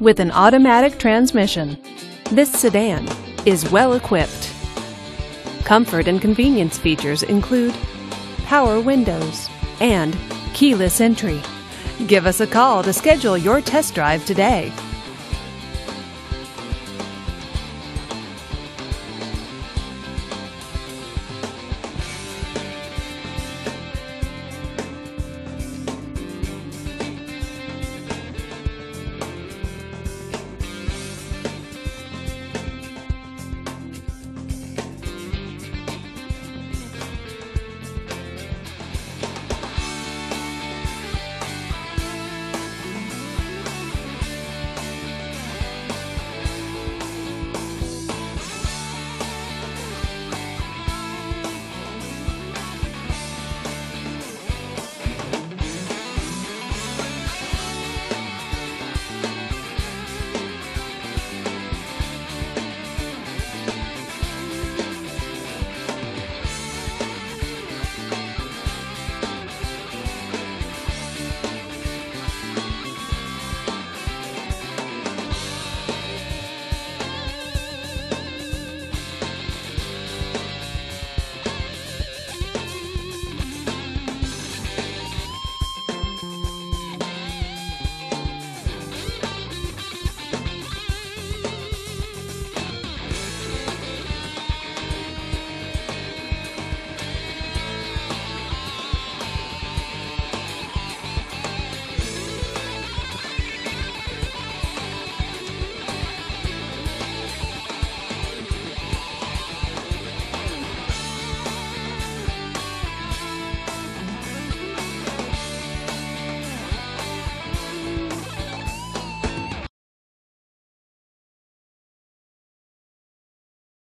With an automatic transmission, this sedan is well equipped. Comfort and convenience features include power windows and keyless entry. Give us a call to schedule your test drive today.